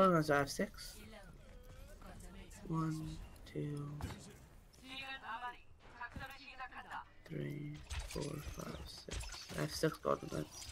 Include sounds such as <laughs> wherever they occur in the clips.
bonus I have six. One, two, three, four, five, six. I have six golden nuts.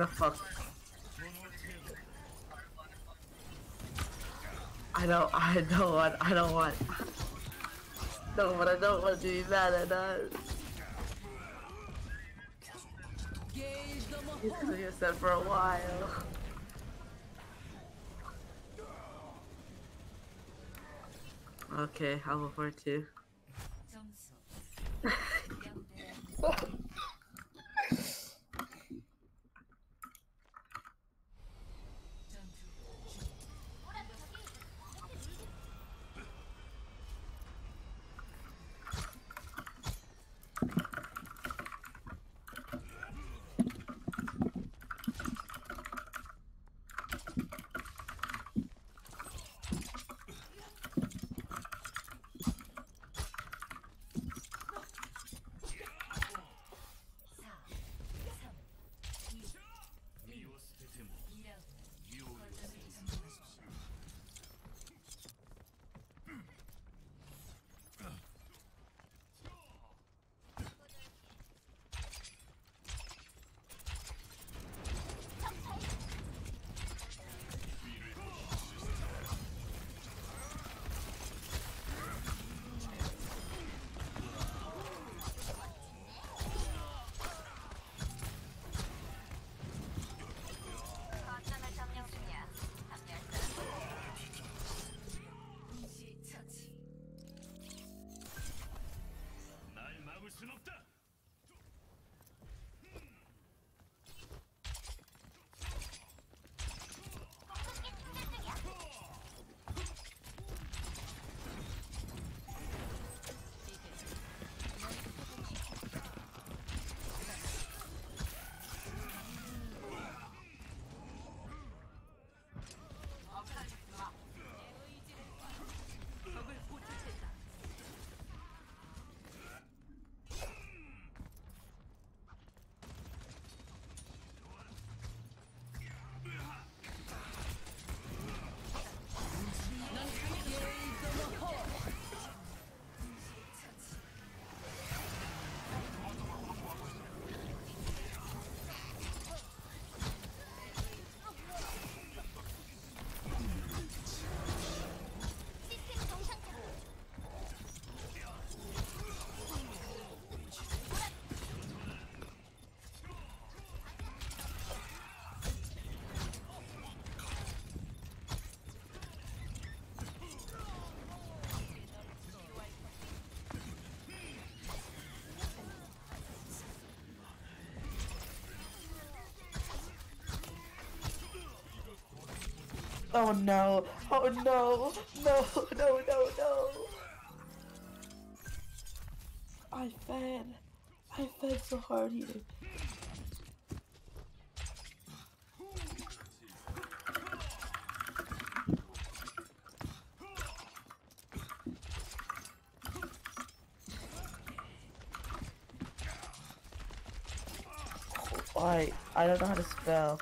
I. I don't, I don't want, I don't want. No, but I don't want to be mad at us. He's gonna get set for a while. Okay, I'll go for Oh no! Oh no! No! No! No! No! I fed. I fed so hard here. Why? I don't know how to spell.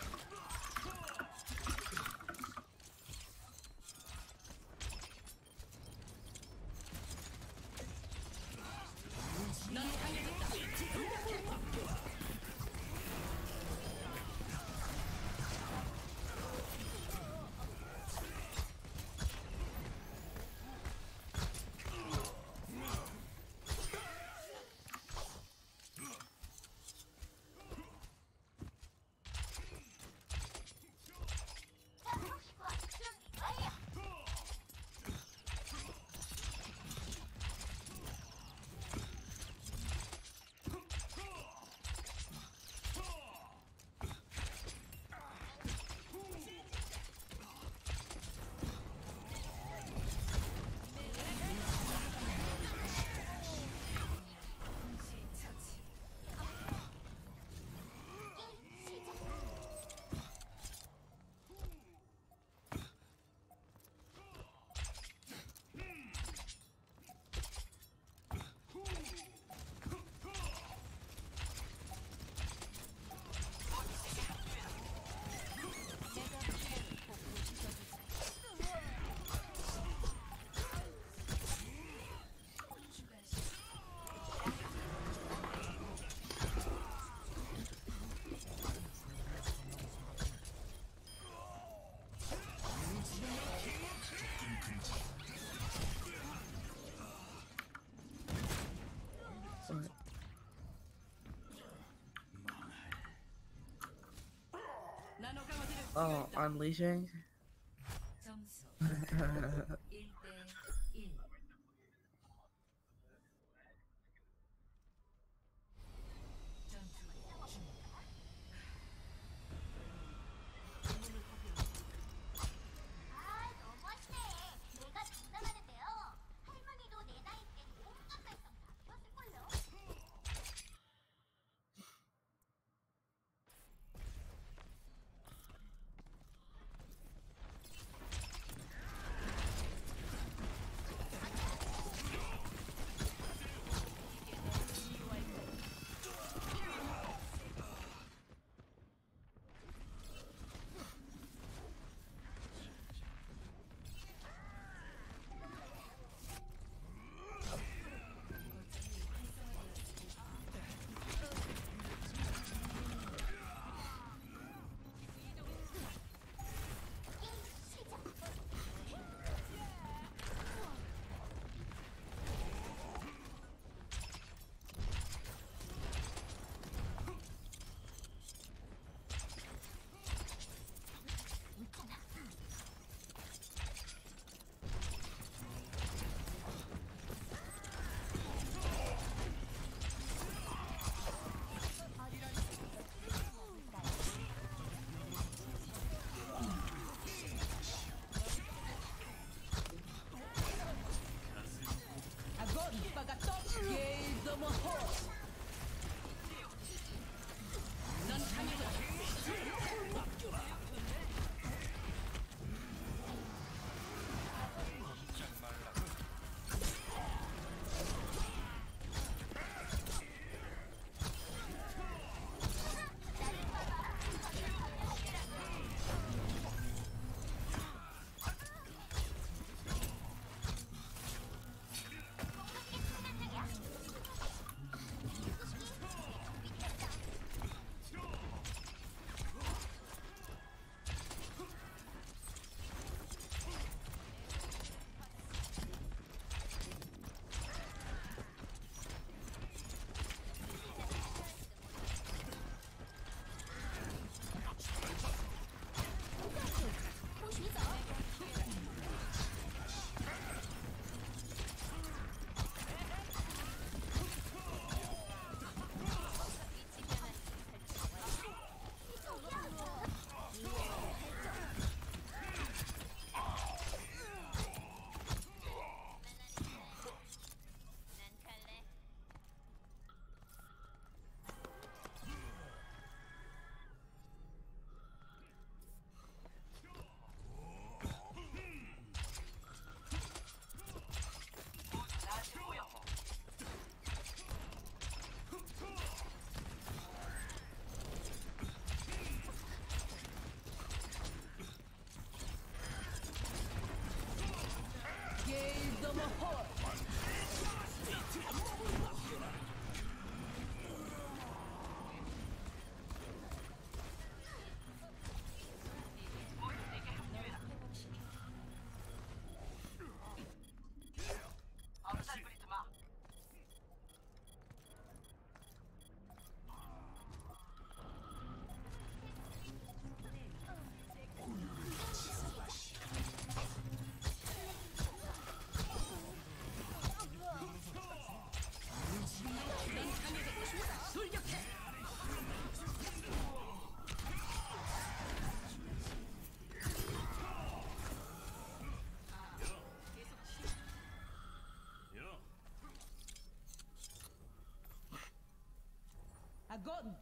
Oh, unleashing? <laughs> Dragon, pag